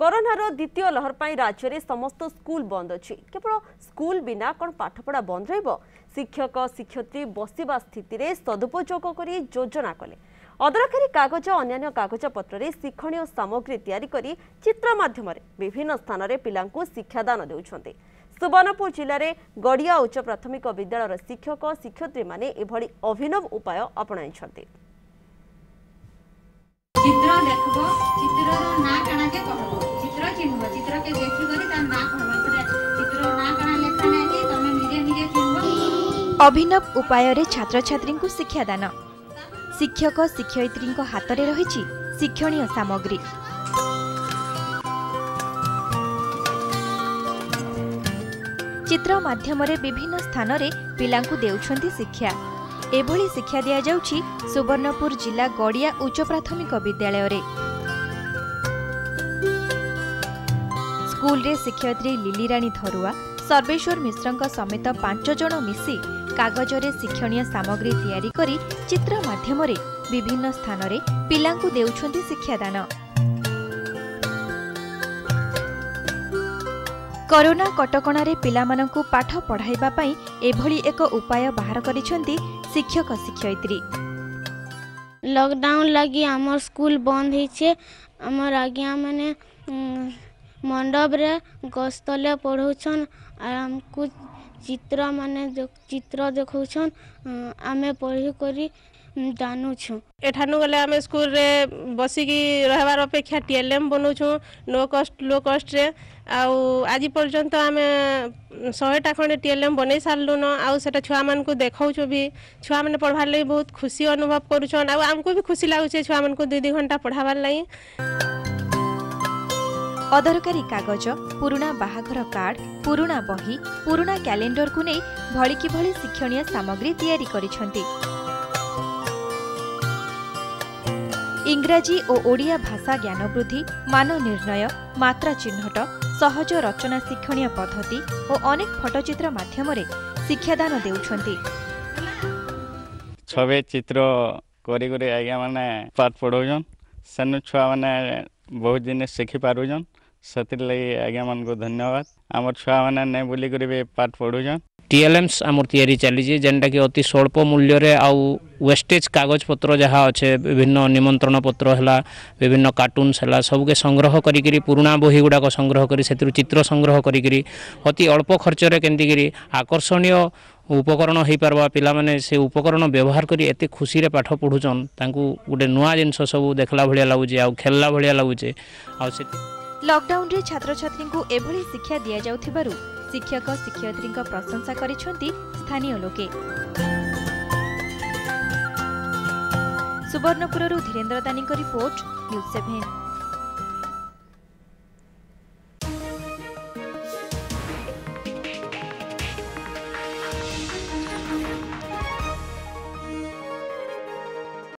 କରୋନାର ଦ୍ୱିତୀୟ ଲହର ପାଇଁ ରାଜ୍ୟରେ ସମସ୍ତ ସ୍କୁଲ ବନ୍ଦ ଅଛି। କେବଳ ସ୍କୁଲ ବିନା କ'ଣ ପାଠପଢ଼ା ବନ୍ଦ ରହିବ? ଶିକ୍ଷକ ଶିକ୍ଷୟିତ୍ରୀ ବସିବା ସ୍ଥିତିରେ ସଦୁପଯୋଗ କରି ଯୋଜନା କଲେ। ଅଦରକାରୀ କାଗଜ ଅନ୍ୟାନ୍ୟ କାଗଜପତ୍ରରେ ଶିକ୍ଷଣୀୟ ସାମଗ୍ରୀ ତିଆରି କରି ଚିତ୍ର ମାଧ୍ୟମରେ ବିଭିନ୍ନ ସ୍ଥାନରେ ପିଲାଙ୍କୁ ଶିକ୍ଷାଦାନ ଦେଉଛନ୍ତି। ସୁବର୍ଣ୍ଣପୁର ଜିଲ୍ଲାରେ ଗଡ଼ିଆ ଉଚ୍ଚ ପ୍ରାଥମିକ ବିଦ୍ୟାଳୟର ଶିକ୍ଷକ ଶିକ୍ଷୟିତ୍ରୀମାନେ ଏଭଳି ଅଭିନବ ଉପାୟ ଆପଣାଇଛନ୍ତି। ଚିତ୍ର ଦେଖବ ଚିତ୍ରର ନାଁ କାଣାକେ କହବ। ଚିତ୍ର ଚିହ୍ନବ ଚିତ୍ରକେ ଦେଖିକରି ତାର ନାଁ କହବ ଏଥିରେ ଚିତ୍ରର ନାଁ କାଣା ଲେଖା ନାହିଁ ଯେ ତମେ ନିଜେ ନିଜେ ଚିହ୍ନବ ଅଭିନବ ଉପାୟରେ ଛାତ୍ରଛାତ୍ରୀଙ୍କୁ ଶିକ୍ଷାଦାନ। ଶିକ୍ଷକ ଶିକ୍ଷୟିତ୍ରୀଙ୍କ ହାତରେ ରହିଛି ଶିକ୍ଷଣୀୟ ସାମଗ୍ରୀ। ଚିତ୍ର ମାଧ୍ୟମରେ ବିଭିନ୍ନ ସ୍ଥାନରେ ପିଲାଙ୍କୁ ଦେଉଛନ୍ତି ଶିକ୍ଷା। ଏଭଳି ଶିକ୍ଷା ଦିଆଯାଉଛି ସୁବର୍ଣ୍ଣପୁର ଜିଲ୍ଲା ଗଡ଼ିଆ ଉଚ୍ଚ ପ୍ରାଥମିକ ବିଦ୍ୟାଳୟରେ। ସ୍କୁଲରେ ଶିକ୍ଷୟିତ୍ରୀ ଲିଲିରାଣୀ ଧରୁଆ ସର୍ବେଶ୍ୱର ମିଶ୍ରଙ୍କ ସମେତ ପାଞ୍ଚ ଜଣ ମିଶି କାଗଜରେ ଶିକ୍ଷଣୀୟ ସାମଗ୍ରୀ ତିଆରି କରି ଚିତ୍ର ମାଧ୍ୟମରେ ବିଭିନ୍ନ ସ୍ଥାନରେ ପିଲାଙ୍କୁ ଦେଉଛନ୍ତି ଶିକ୍ଷାଦାନ। କରୋନା କଟକଣାରେ ପିଲାମାନଙ୍କୁ ପାଠ ପଢ଼ାଇବା ପାଇଁ ଏଭଳି ଏକ ଉପାୟ ବାହାର କରିଛନ୍ତି ଶିକ୍ଷକ ଶିକ୍ଷୟିତ୍ରୀ। ଲକଡାଉନ୍ ଲାଗି ଆମର ସ୍କୁଲ ବନ୍ଦ ହେଇଛେ। ଆମର ଆଜ୍ଞାମାନେ ଉଁ, ମଣ୍ଡପରେ ଗଛତଲେ ପଢ଼ଉଛନ୍। ଆର୍ ଆମକୁ ଚିତ୍ରମାନେ ଦେ- ଚିତ୍ର ଦେଖଉଛନ୍। ଉଁ, ଆମେ ପଢ଼ିକରି ଉଁ, ଜାନୁଛୁଁ। ଏଠାନୁ ଗଲେ ଆମେ ସ୍କୁଲରେ ବସିକି ରହିବାର ଅପେକ୍ଷା ଟିଏଲ୍ଏମ୍ ବନଉଛୁଁ नो କଷ୍ଟ ଲୋ କଷ୍ଟରେ ଆଉ ଆଜି ପର୍ଯ୍ୟନ୍ତ ଆମେ ଶହେଟା ଖଣ୍ଡେ ଟିଏଲ୍ଏମ୍ ବନେଇ ସାରିଲୁନ। ଆଉ ସେଟା ଛୁଆମାନଙ୍କୁ ଦେଖାଉଛୁ ବି। ଛୁଆମାନେ ପଢ଼ବାର୍ ଲାଗି ବହୁତ ଖୁସି ଅନୁଭବ କରୁଛନ୍। ଆଉ ଆମକୁ ବି ଖୁସି ଲାଗୁଛେ ଛୁଆମାନଙ୍କୁ ଦୁଇ ଦୁଇ ଘଣ୍ଟା ପଢ଼ାବାର୍ ଲାଗି। ଅଦରକାରୀ କାଗଜ ପୁରୁଣା ବାହାଘର କାର୍ଡ ପୁରୁଣା ବହି ପୁରୁଣା କ୍ୟାଲେଣ୍ଡରକୁ ନେଇ ଭଳିକି ଭଳି ଶିକ୍ଷଣୀୟ ସାମଗ୍ରୀ ତିଆରି କରିଛନ୍ତି। ଇଂରାଜୀ ଓ ଓଡ଼ିଆ ଭାଷା ଜ୍ଞାନ ବୃଦ୍ଧି ମାନ ନିର୍ଣ୍ଣୟ ମାତ୍ରା ଚିହ୍ନଟ ସହଜ ରଚନା ଶିକ୍ଷଣୀୟ ପଦ୍ଧତି ଓ ଅନେକ ଫଟୋଚିତ୍ର ମାଧ୍ୟମରେ ଶିକ୍ଷାଦାନ ଦେଉଛନ୍ତି। ଛବେ ଚିତ୍ର କରି କରି ଆଜ୍ଞାମାନେ ପାଠ ପଢ଼ଉଛନ୍। ସେନୁ ଛୁଆମାନେ ବହୁତ ଜିନିଷ ଶିଖିପାରୁଛନ୍ ସେଥିର୍ଲାଗି ଆଜ୍ଞାମାନଙ୍କୁ ଧନ୍ୟବାଦ। ଆମର ଛୁଆମାନେ ନାଇଁ ବୁଲିକରି ବି ପାଠ ପଢ଼ୁଛନ୍। ଟିଏଲ୍ଏମ୍ସ ଆମର ତିଆରି ଚାଲିଛି ଯେନ୍ଟାକି ଅତି ସ୍ୱଳ୍ପ ମୂଲ୍ୟରେ ଆଉ ୱେଷ୍ଟେଜ୍ କାଗଜପତ୍ର ଯାହା ଅଛେ ବିଭିନ୍ନ ନିମନ୍ତ୍ରଣ ପତ୍ର ହେଲା ବିଭିନ୍ନ କାର୍ଟୁନ୍ସ ହେଲା ସବୁକେ ସଂଗ୍ରହ କରିକିରି ପୁରୁଣା ବହି ଗୁଡ଼ାକ ସଂଗ୍ରହ କରି ସେଥିରୁ ଚିତ୍ର ସଂଗ୍ରହ କରିକିରି ଅତି ଅଳ୍ପ ଖର୍ଚ୍ଚରେ କେମିତିକିରି ଆକର୍ଷଣୀୟ ଉପକରଣ ହେଇପାରବା ପିଲାମାନେ ସେ ଉପକରଣ ବ୍ୟବହାର କରି ଏତେ ଖୁସିରେ ପାଠ ପଢ଼ୁଛନ୍ ତାଙ୍କୁ ଗୋଟେ ନୂଆ ଜିନିଷ ସବୁ ଦେଖିଲା ଭଳିଆ ଲାଗୁଛି ଆଉ ଖେଳିଲା ଭଳିଆ ଲାଗୁଛେ ଆଉ ସେ ଲକଡାଉନରେ ଛାତ୍ରଛାତ୍ରୀଙ୍କୁ ଏଭଳି ଶିକ୍ଷା ଦିଆଯାଉଥିବାରୁ ଶିକ୍ଷକ ଶିକ୍ଷୟିତ୍ରୀଙ୍କ ପ୍ରଶଂସା କରିଛନ୍ତି ସ୍ଥାନୀୟ ଲୋକେ। ସୁବର୍ଣ୍ଣପୁରରୁ ଧୀରେନ୍ଦ୍ର ଦାନୀଙ୍କ ରିପୋର୍ଟ ନ୍ୟୁଜ୍ ସେଭେନ୍।